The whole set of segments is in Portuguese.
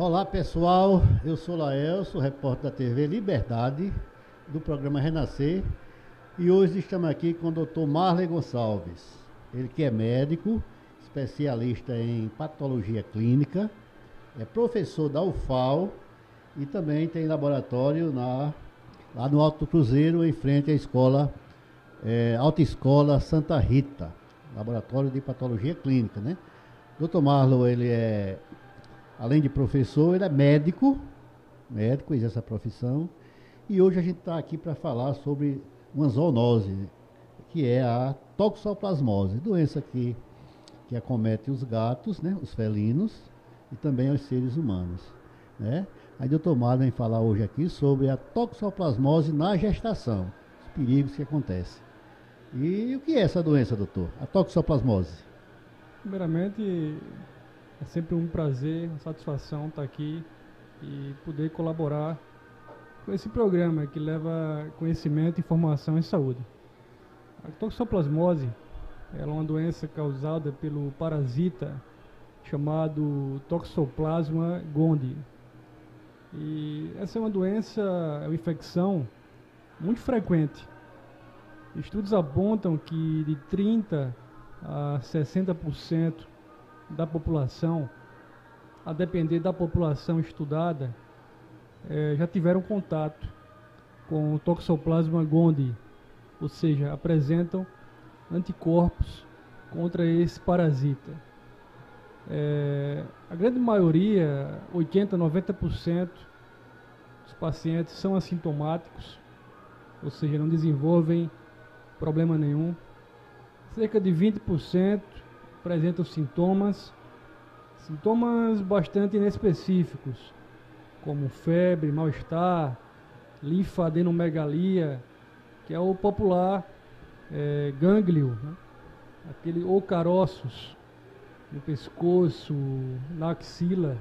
Olá pessoal, eu sou Laelso, repórter da TV Liberdade, do programa Renascer, e hoje estamos aqui com o Dr. Marley Gonçalves. Ele que é médico, especialista em patologia clínica, é professor da UFAL e também tem laboratório na, lá no Alto Cruzeiro, em frente à escola, é, Alta Escola Santa Rita, laboratório de patologia clínica, né? Dr. Marlon, ele é, além de professor, ele é médico, médico, exerce essa profissão, e hoje a gente está aqui para falar sobre uma zoonose, que é a toxoplasmose, doença que, que acomete os gatos, né, os felinos, e também os seres humanos. Né? Aí doutor Marlon vem falar hoje aqui sobre a toxoplasmose na gestação, os perigos que acontecem. E o que é essa doença, doutor? A toxoplasmose? Primeiramente, é sempre um prazer, uma satisfação estar aqui e poder colaborar com esse programa que leva conhecimento, informação e saúde. A toxoplasmose é uma doença causada pelo parasita chamado Toxoplasma gondii. E essa é uma doença, é uma infecção muito frequente. Estudos apontam que de 30 a 60% da população, a depender da população estudada, é, já tiveram contato com o Toxoplasma gondii, ou seja, apresentam anticorpos contra esse parasita. É, a grande maioria, 80, 90% dos pacientes são assintomáticos, ou seja, não desenvolvem problema nenhum. Cerca de 20% apresentam sintomas, sintomas bastante inespecíficos, como febre, mal-estar, linfadenomegalia, que é o popular é, gânglio, né? aquele ou caroços no pescoço, na axila,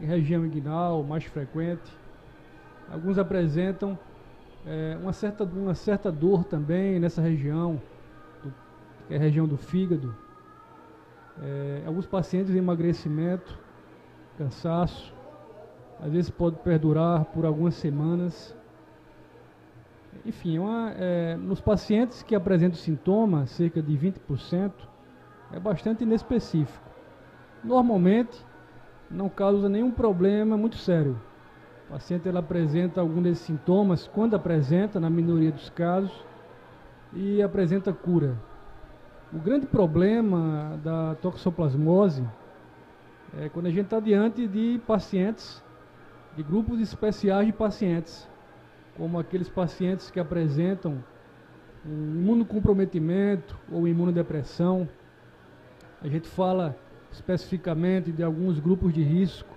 em região inguinal, mais frequente. Alguns apresentam é, uma, certa, uma certa dor também nessa região, do, que é a região do fígado. É, alguns pacientes emagrecimento, cansaço, às vezes pode perdurar por algumas semanas. Enfim, uma, é, nos pacientes que apresentam sintomas, cerca de 20%, é bastante inespecífico. Normalmente, não causa nenhum problema muito sério. O paciente ela apresenta algum desses sintomas, quando apresenta, na minoria dos casos, e apresenta cura. O grande problema da toxoplasmose é quando a gente está diante de pacientes, de grupos especiais de pacientes, como aqueles pacientes que apresentam um imunocomprometimento ou imunodepressão, a gente fala especificamente de alguns grupos de risco,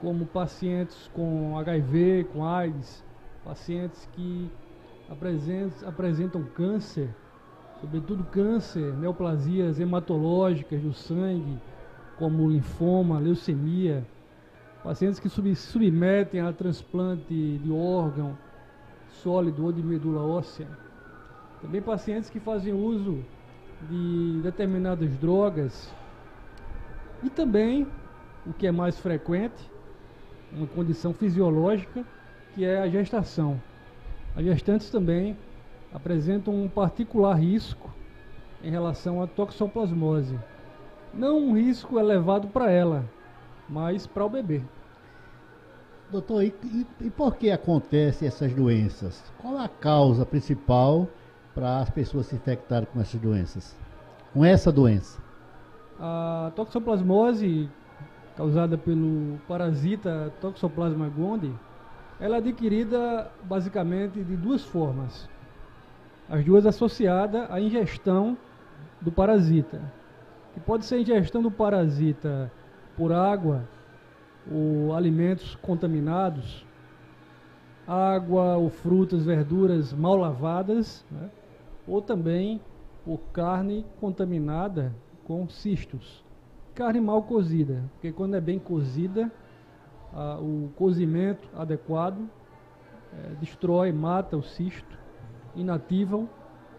como pacientes com HIV, com AIDS, pacientes que apresentam, apresentam câncer, sobretudo câncer, neoplasias hematológicas do sangue, como linfoma, leucemia, pacientes que sub, submetem a transplante de órgão sólido ou de medula óssea. Também pacientes que fazem uso de determinadas drogas e também, o que é mais frequente, uma condição fisiológica, que é a gestação. As gestantes também apresentam um particular risco em relação à toxoplasmose. Não um risco elevado para ela, mas para o bebê. Doutor, e, e, e, por que acontecem essas doenças? Qual a causa principal para as pessoas se infectarem com essas doenças? Com essa doença? A toxoplasmose, causada pelo parasita Toxoplasma gondii, ela é adquirida basicamente de duas formas. As duas associadas à ingestão do parasita. Que pode ser ingestão do parasita por água ou alimentos contaminados, água ou frutas, verduras mal lavadas, né? ou também por carne contaminada com cistos. Carne mal cozida, porque quando é bem cozida, a, o cozimento adequado é, destrói, mata o cisto, inativam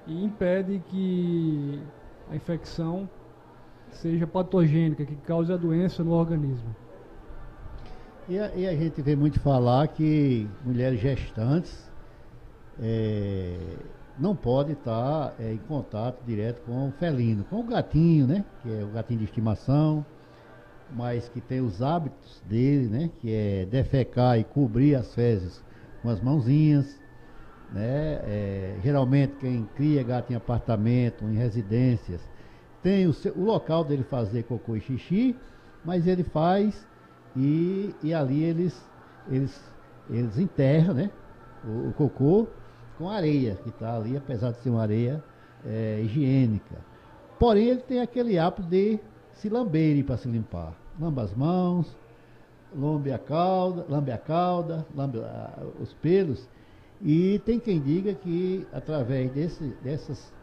e impede que a infecção seja patogênica, que cause a doença no organismo. E a, e a gente vê muito falar que mulheres gestantes é, não podem estar é, em contato direto com o felino, com o gatinho, né? Que é o gatinho de estimação, mas que tem os hábitos dele, né? Que é defecar e cobrir as fezes com as mãozinhas. Né? É, geralmente quem cria gato em apartamento, em residências, tem o, seu, o local dele fazer cocô e xixi, mas ele faz e, e ali eles, eles, eles enterram né? o, o cocô com areia que está ali, apesar de ser uma areia é, higiênica. Porém, ele tem aquele hábito de se lamber para se limpar. Lamba as mãos, lambe a cauda, lambe a cauda, lambe a, os pelos. E tem quem diga que através desse, dessas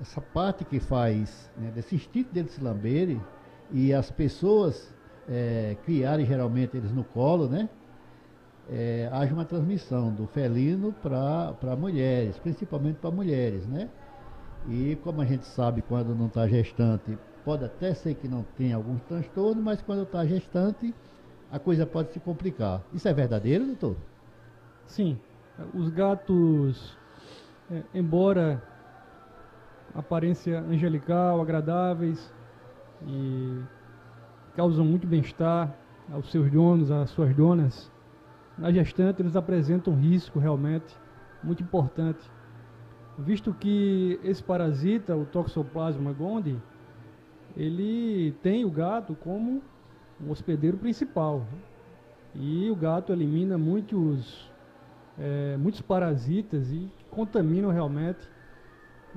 essa parte que faz, né, desse instinto deles se lamberem, e as pessoas é, criarem geralmente eles no colo, né? É, haja uma transmissão do felino para mulheres, principalmente para mulheres, né? E como a gente sabe, quando não está gestante, pode até ser que não tenha algum transtorno, mas quando está gestante, a coisa pode se complicar. Isso é verdadeiro, doutor? Sim. Os gatos, é, embora aparência angelical, agradáveis e causam muito bem-estar aos seus donos, às suas donas, na gestante eles apresentam um risco realmente muito importante, visto que esse parasita, o Toxoplasma gondii, ele tem o gato como um hospedeiro principal. E o gato elimina muitos, é, muitos parasitas e contaminam realmente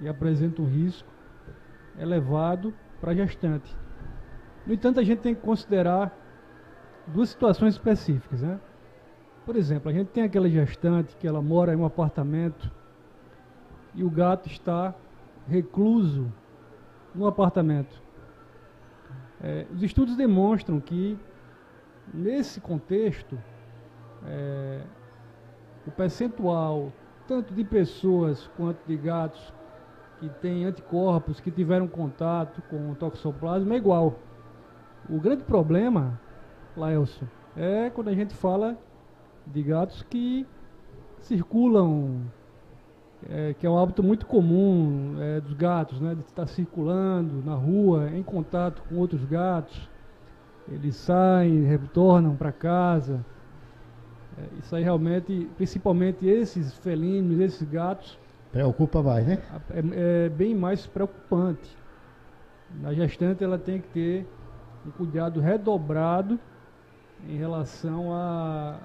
e apresentam um risco elevado para a gestante. No entanto, a gente tem que considerar duas situações específicas. Né? Por exemplo, a gente tem aquela gestante que ela mora em um apartamento e o gato está recluso no apartamento. É, os estudos demonstram que, nesse contexto, é, o percentual tanto de pessoas quanto de gatos que têm anticorpos, que tiveram contato com o toxoplasma é igual. O grande problema, Laelson, é quando a gente fala de gatos que circulam é, que é um hábito muito comum é, dos gatos, né, de estar circulando na rua, em contato com outros gatos. Eles saem, retornam para casa. É, isso aí realmente, principalmente esses felinos, esses gatos. Preocupa mais, né? É, é bem mais preocupante. A gestante ela tem que ter um cuidado redobrado em relação a,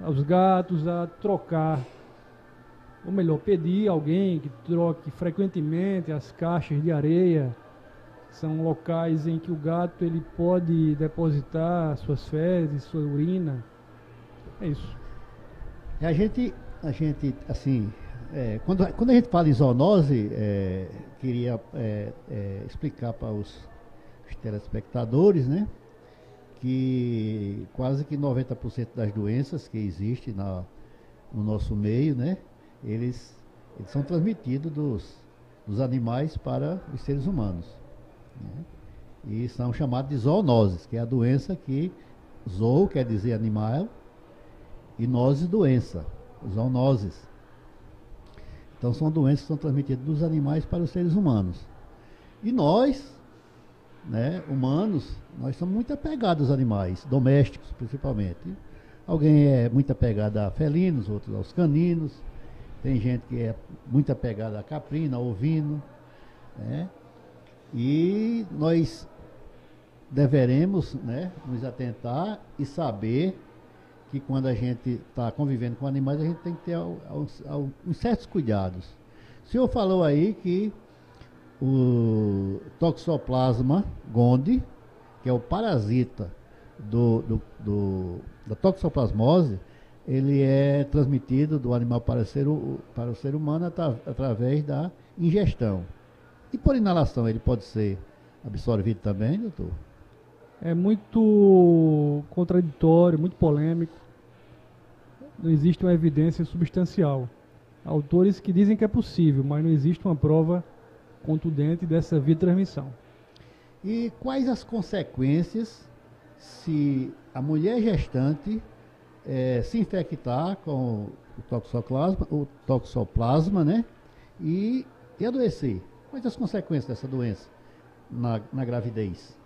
aos gatos, a trocar ou melhor, pedir alguém que troque frequentemente as caixas de areia. São locais em que o gato ele pode depositar suas fezes, sua urina. É isso. A gente, a gente assim, é, quando, quando a gente fala em zoonose, é, queria é, é explicar para os, os telespectadores, né? Que quase que 90% das doenças que existem na, no nosso meio, né? eles, eles são transmitidos dos, dos animais para os seres humanos. Né? E são chamados de zoonoses, que é a doença que zoo quer dizer animal e noses doença, zoonoses. Então são doenças que são transmitidas dos animais para os seres humanos. E nós, né, humanos, nós somos muito apegados aos animais, domésticos principalmente. Alguém é muito apegado a felinos, outros aos caninos, tem gente que é muito apegada a caprina, a ovino, né? E nós deveremos né, nos atentar e saber que quando a gente está convivendo com animais, a gente tem que ter uns, uns certos cuidados. O senhor falou aí que o Toxoplasma gondii, que é o parasita do, do, do da toxoplasmose, ele é transmitido do animal para, ser, para o ser humano através da ingestão. E por inalação, ele pode ser absorvido também, doutor? É muito contraditório, muito polêmico. Não existe uma evidência substancial. Autores que dizem que é possível, mas não existe uma prova contundente dessa via de transmissão. E quais as consequências se a mulher gestante é, se infectar com o toxoplasma, o toxoplasma, né? E, e adoecer. Quais as consequências dessa doença na, na gravidez?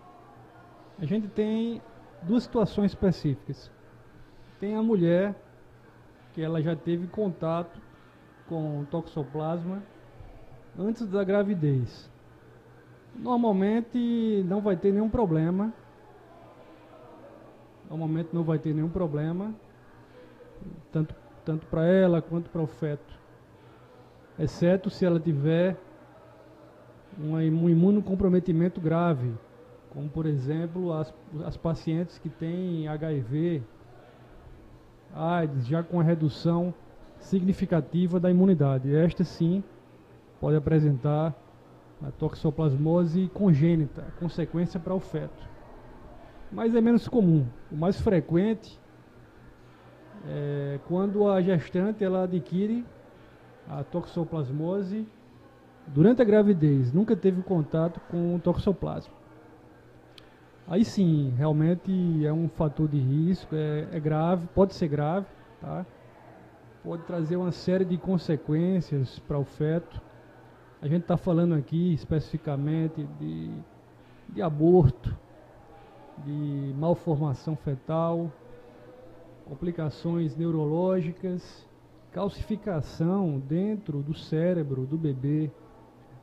A gente tem duas situações específicas. Tem a mulher que ela já teve contato com toxoplasma antes da gravidez. Normalmente não vai ter nenhum problema. Normalmente não vai ter nenhum problema, tanto, tanto para ela quanto para o feto. Exceto se ela tiver um imunocomprometimento grave, como por exemplo as, as pacientes que têm HIV, AIDS, já com a redução significativa da imunidade. Esta sim pode apresentar a toxoplasmose congênita, consequência para o feto. Mas é menos comum. O mais frequente é quando a gestante ela adquire a toxoplasmose durante a gravidez, nunca teve contato com o toxoplasma. Aí sim, realmente é um fator de risco, é, é grave, pode ser grave, tá? pode trazer uma série de consequências para o feto. A gente está falando aqui especificamente de, de aborto, de malformação fetal, complicações neurológicas, calcificação dentro do cérebro do bebê.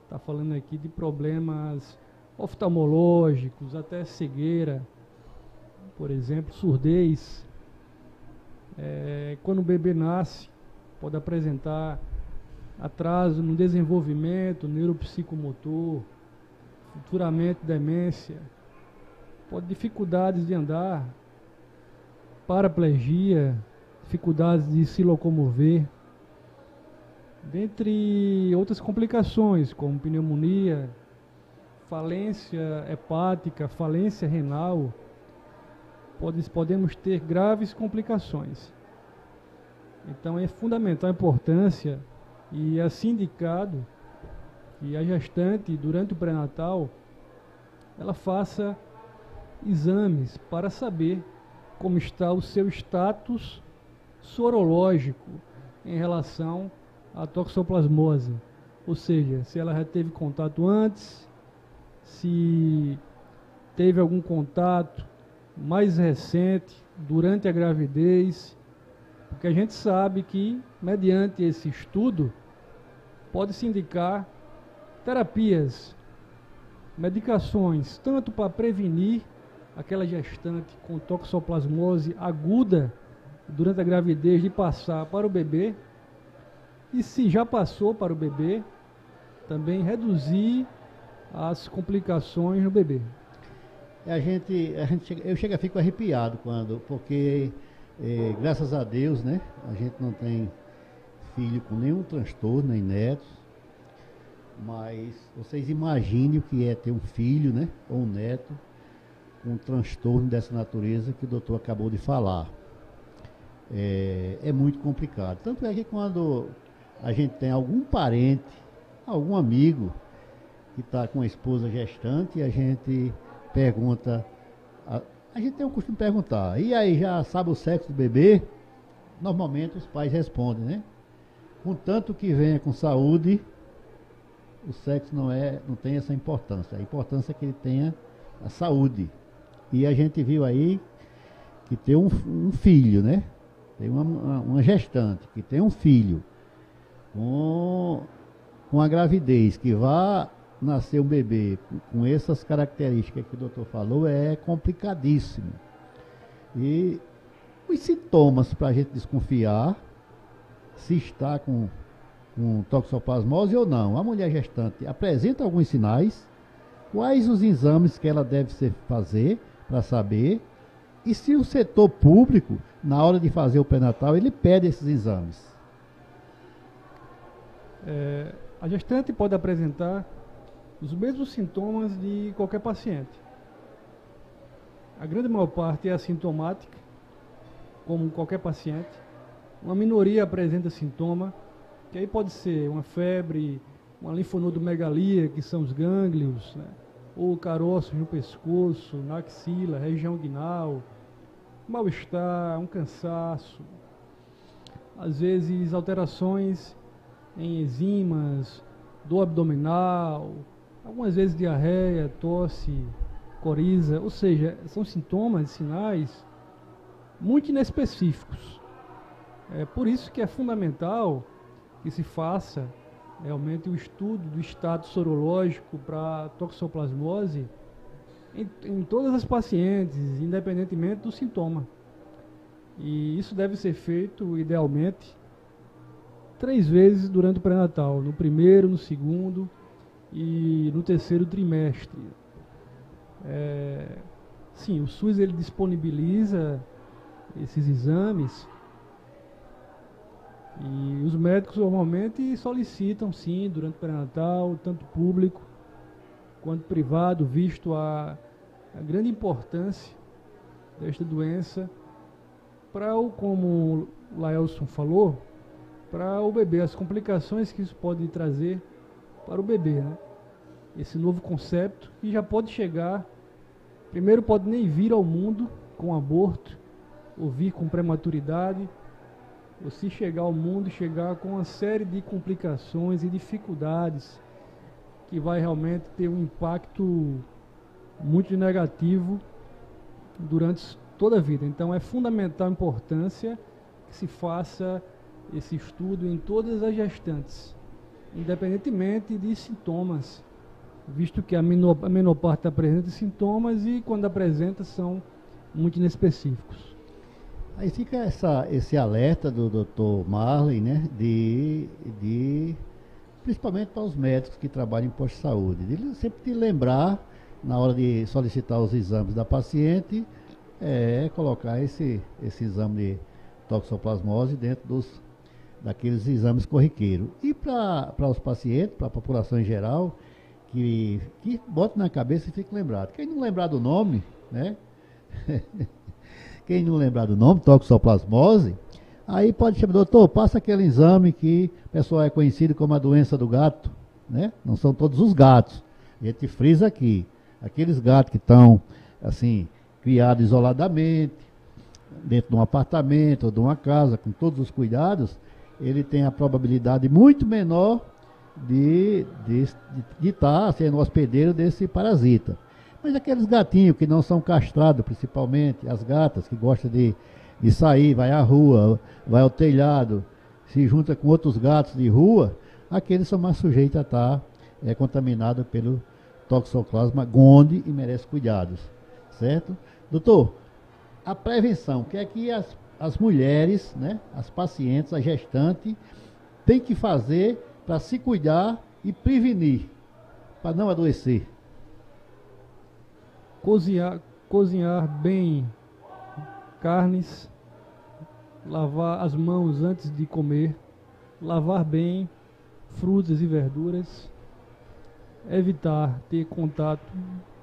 Está falando aqui de problemas oftalmológicos, até cegueira, por exemplo, surdez. É, quando o bebê nasce, pode apresentar atraso no desenvolvimento neuropsicomotor, futuramente demência, pode dificuldades de andar, paraplegia, dificuldades de se locomover, dentre outras complicações como pneumonia, falência hepática, falência renal, pode, podemos ter graves complicações. Então é fundamental a importância e é assim indicado que a gestante, durante o pré-natal, ela faça exames para saber como está o seu status sorológico em relação à toxoplasmose. Ou seja, se ela já teve contato antes, se teve algum contato mais recente durante a gravidez, porque a gente sabe que, mediante esse estudo, pode-se indicar terapias, medicações, tanto para prevenir aquela gestante com toxoplasmose aguda durante a gravidez de passar para o bebê, e se já passou para o bebê, também reduzir as complicações no bebê. A gente, a gente eu chego a fico arrepiado quando, porque é, graças a Deus, né, a gente não tem filho com nenhum transtorno, nem netos, mas vocês imaginem o que é ter um filho, né, ou um neto com um transtorno dessa natureza que o doutor acabou de falar. É, é muito complicado. Tanto é que quando a gente tem algum parente, algum amigo que está com a esposa gestante, a gente pergunta, a, a, gente tem o costume de perguntar, e aí já sabe o sexo do bebê? Normalmente os pais respondem, né? Contanto que venha com saúde, o sexo não é, não tem essa importância. A importância é que ele tenha a saúde. E a gente viu aí que tem um, um filho, né? Tem uma, uma gestante que tem um filho com, com a gravidez que vá nascer um bebê com essas características que o doutor falou é complicadíssimo. E os sintomas para a gente desconfiar se está com, com toxoplasmose ou não. A mulher gestante apresenta alguns sinais, quais os exames que ela deve fazer para saber, e se o setor público, na hora de fazer o pré-natal, ele pede esses exames. É, a gestante pode apresentar os mesmos sintomas de qualquer paciente. A grande maior parte é assintomática, como qualquer paciente. Uma minoria apresenta sintoma, que aí pode ser uma febre, uma linfonodomegalia, que são os gânglios, né? ou caroços no pescoço, na axila, região guinal, mal-estar, um cansaço, às vezes alterações em enzimas, dor abdominal, algumas vezes diarreia, tosse, coriza, ou seja, são sintomas, sinais muito inespecíficos. É por isso que é fundamental que se faça realmente o estudo do estado sorológico para toxoplasmose em, em todas as pacientes, independentemente do sintoma. E isso deve ser feito, idealmente, três vezes durante o pré-natal, no primeiro, no segundo e no terceiro trimestre. É, sim, o SUS ele disponibiliza esses exames e os médicos normalmente solicitam, sim, durante o pré-natal, tanto público quanto privado, visto a, a grande importância desta doença para o, como o Laelson falou, para o bebê, as complicações que isso pode trazer para o bebê, né? Esse novo conceito que já pode chegar, primeiro pode nem vir ao mundo com aborto, ou vir com prematuridade, ou se chegar ao mundo, chegar com uma série de complicações e dificuldades que vai realmente ter um impacto muito negativo durante toda a vida. Então é fundamental a importância que se faça esse estudo em todas as gestantes, independentemente de sintomas, visto que a menor, a menor parte apresenta sintomas e quando apresenta são muito inespecíficos. Aí fica essa, esse alerta do Dr. Marley, né, de, de principalmente para os médicos que trabalham em posto de saúde, de sempre de lembrar na hora de solicitar os exames da paciente, é colocar esse, esse exame de toxoplasmose dentro dos daqueles exames corriqueiros. E para os pacientes, para a população em geral, que, que bote na cabeça e fique lembrado. Quem não lembrar do nome, né? Quem não lembrar do nome, toxoplasmose, aí pode chamar, doutor, passa aquele exame que o pessoal é conhecido como a doença do gato, né? Não são todos os gatos. A gente frisa aqui. Aqueles gatos que estão, assim, criados isoladamente, dentro de um apartamento ou de uma casa, com todos os cuidados, ele tem a probabilidade muito menor de estar de, de, de tá sendo hospedeiro desse parasita. Mas aqueles gatinhos que não são castrados, principalmente, as gatas que gostam de, de sair, vai à rua, vai ao telhado, se junta com outros gatos de rua, aqueles são mais sujeitos a estar é, contaminados pelo toxoplasma gonde e merecem cuidados. Certo? Doutor, a prevenção, o que é que as, as mulheres, né, as pacientes, a gestante, tem que fazer para se cuidar e prevenir, para não adoecer? cozinhar, cozinhar bem carnes, lavar as mãos antes de comer, lavar bem frutas e verduras, evitar ter contato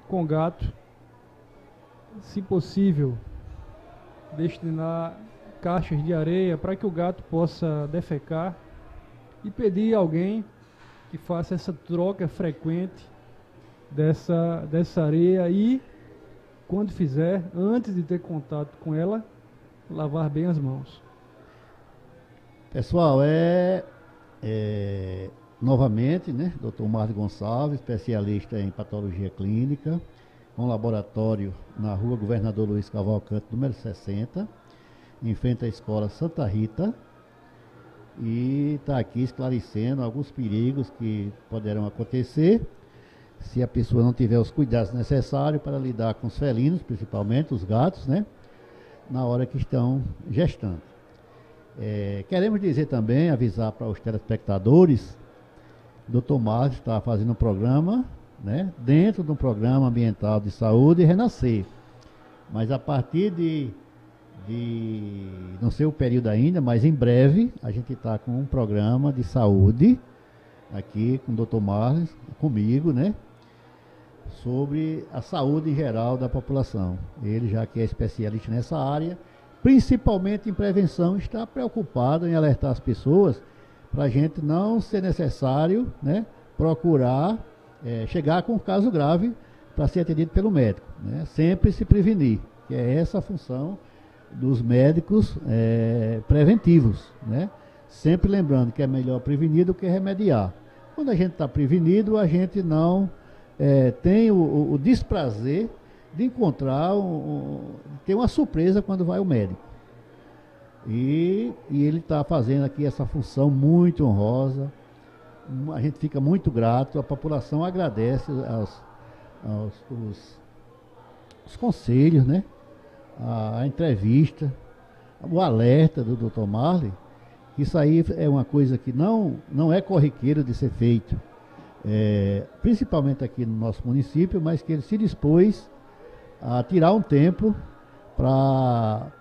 com gato, se possível, destinar caixas de areia para que o gato possa defecar e pedir alguém que faça essa troca frequente dessa, dessa areia e quando fizer, antes de ter contato com ela, lavar bem as mãos. Pessoal, é, é novamente, né, Dr. Marcos Gonçalves, especialista em patologia clínica, com laboratório na rua Governador Luiz Cavalcante, número 60, em frente à escola Santa Rita, e está aqui esclarecendo alguns perigos que poderão acontecer se a pessoa não tiver os cuidados necessários para lidar com os felinos, principalmente os gatos, né? Na hora que estão gestando. É, queremos dizer também, avisar para os telespectadores, Dr. Márcio está fazendo um programa, né? Dentro de um programa ambiental de saúde Renascer. Mas a partir de, de não sei o período ainda, mas em breve a gente está com um programa de saúde aqui com o Dr. Márcio, comigo, né? sobre a saúde em geral da população. Ele, já que é especialista nessa área, principalmente em prevenção, está preocupado em alertar as pessoas para a gente não ser necessário né, procurar é, chegar com um caso grave para ser atendido pelo médico. Né? Sempre se prevenir, que é essa a função dos médicos é, preventivos. Né? Sempre lembrando que é melhor prevenir do que remediar. Quando a gente está prevenido, a gente não é, tem o, o, o, desprazer de encontrar, um, um, ter uma surpresa quando vai ao médico. E, e ele está fazendo aqui essa função muito honrosa. A gente fica muito grato, a população agradece aos, aos os, os conselhos, né? A, a entrevista, o alerta do Dr. Marley isso aí é uma coisa que não, não é corriqueiro de ser feito, é, principalmente aqui no nosso município, mas que ele se dispôs a tirar um tempo para,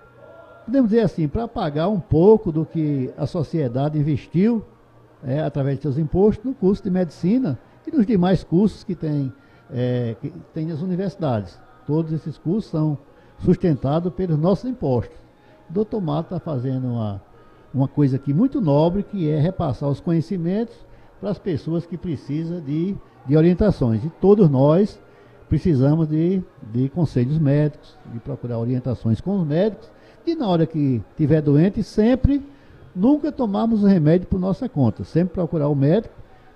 podemos dizer assim, para pagar um pouco do que a sociedade investiu é, através de seus impostos no curso de medicina e nos demais cursos que tem, é, que tem nas universidades. Todos esses cursos são sustentados pelos nossos impostos. O doutor Mato está fazendo uma uma coisa aqui muito nobre, que é repassar os conhecimentos para as pessoas que precisam de, de orientações. E todos nós precisamos de, de conselhos médicos, de procurar orientações com os médicos, e na hora que estiver doente, sempre, nunca tomarmos o remédio por nossa conta, sempre procurar o médico,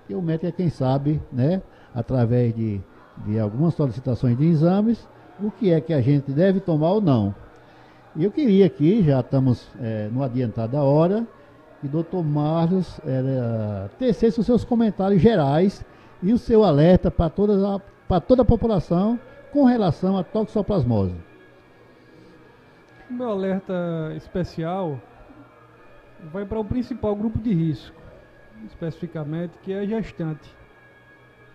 e o médico é quem sabe, né, através de, de algumas solicitações de exames, o que é que a gente deve tomar ou não. Eu queria aqui, já estamos é, no adiantado da hora, que o doutor Marlos é, tecesse os seus comentários gerais e o seu alerta para toda, a, toda a população com relação à toxoplasmose. O meu alerta especial vai para o principal grupo de risco, especificamente, que é a gestante.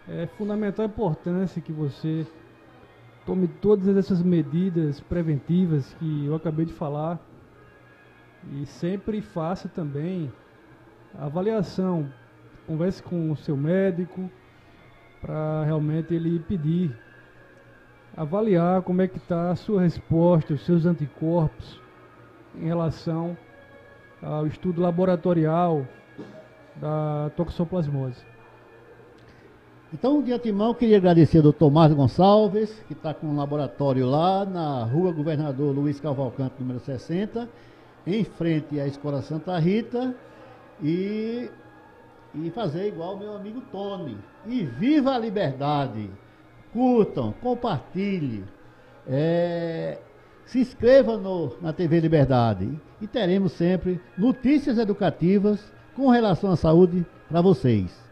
É fundamental a importância que você tome todas essas medidas preventivas que eu acabei de falar e sempre faça também avaliação. Converse com o seu médico para realmente ele pedir, avaliar como é que está a sua resposta, os seus anticorpos em relação ao estudo laboratorial da toxoplasmose. Então, de antemão, queria agradecer ao doutor Márcio Gonçalves, que está com um laboratório lá na rua Governador Luiz Cavalcante, número 60, em frente à Escola Santa Rita, e, e fazer igual meu amigo Tony. E viva a liberdade! Curtam, compartilhem, é, se inscreva no, na TV Liberdade e teremos sempre notícias educativas com relação à saúde para vocês.